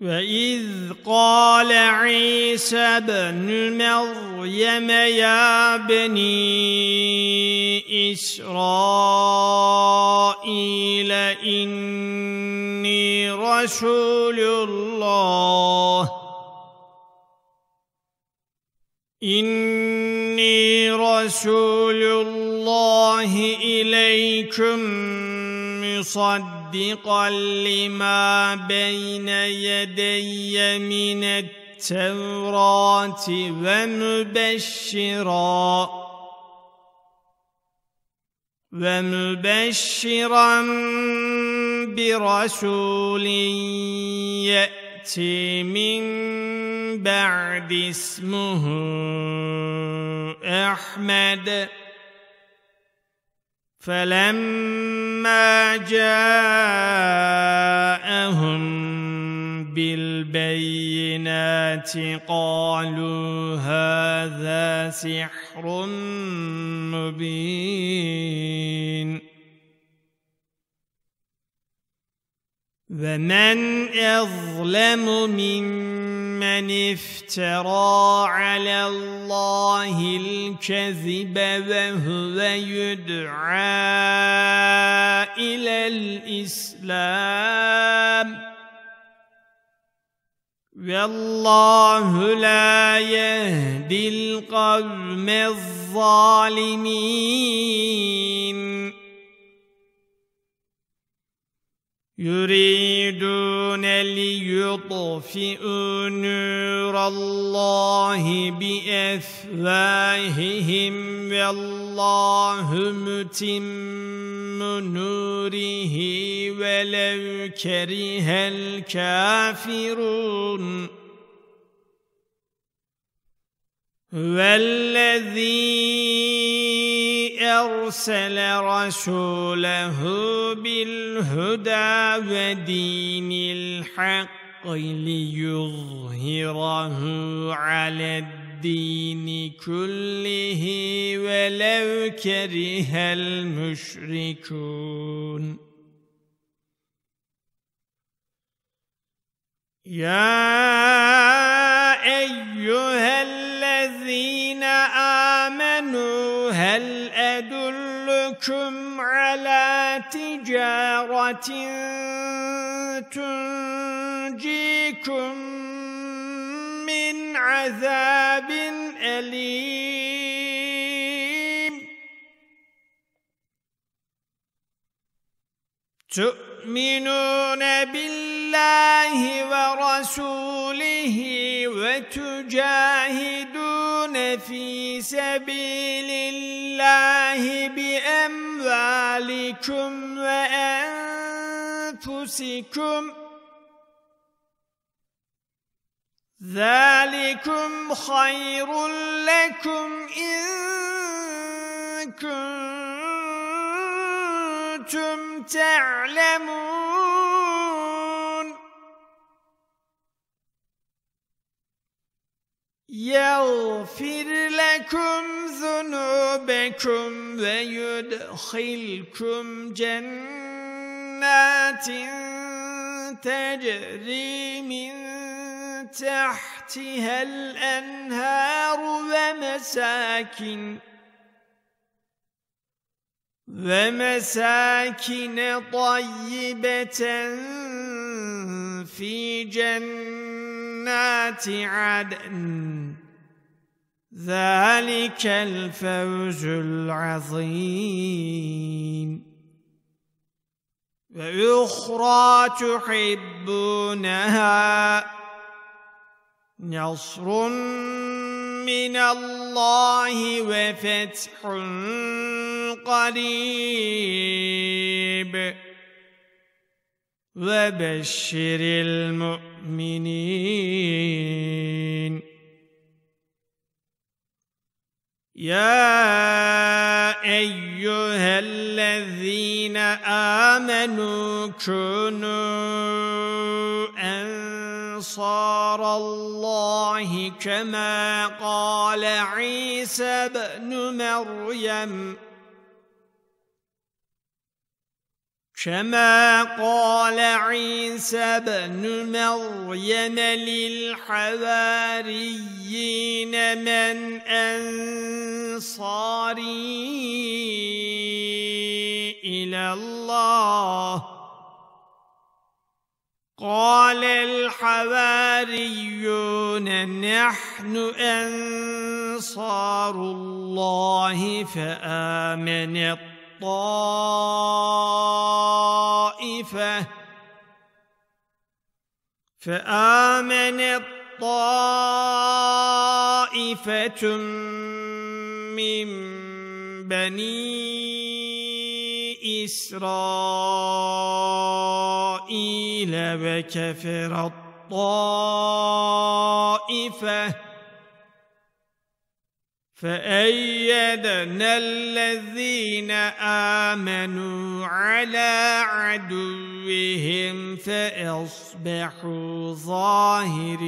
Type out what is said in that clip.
وإذ قال عيسى بن مريم يا بني إسرائيل إني رسول الله إني رسول الله إليكم مصدقا لما بين يدي من التوراة ومبشرا ومبشرا برسول يأتي من بعد اسمه أحمد. فلما جاءهم بالبينات قالوا هذا سحر مبين ومن اظلم ممن افترى على الله الكذب وهو يدعى إلى الإسلام. والله لا يهدي القوم الظالمين. يريدون ليطفئوا نور الله بافواههم والله متم نوره ولو كره الكافرون هو الذي أرسل رسوله بالهدى ودين الحق ليظهره على الدين كله ولو كره المشركون يا أيها الذين أدلكم على تجارة تنجيكم من عذاب أليم تؤمنون بالله ورسوله وتجاهدون في سبيل الله بأموالكم وأنفسكم. ذلكم خير لكم إن كنتم تعلمون. يغفر لكم ذنوبكم ويدخلكم جنات تجري من تحتها الأنهار ومساكن ومساكن طيبة في جنات عدن. ذلك الفوز العظيم. وأخرى تحبونها نصر من الله وفتح قريب. وبشر المؤمنين. يا أيها الذين آمنوا كونوا أنصار الله كما قال عيسى بن مريم. كما قال عيسى بن مريم للحواريين من أنصاري إلى الله. قال الحواريون نحن أنصار الله فآمن الطائفة فآمن طائفة من بني إسرائيل وكفر الطائفة فأيدنا الذين آمنوا على عدوهم فأصبحوا ظاهرين.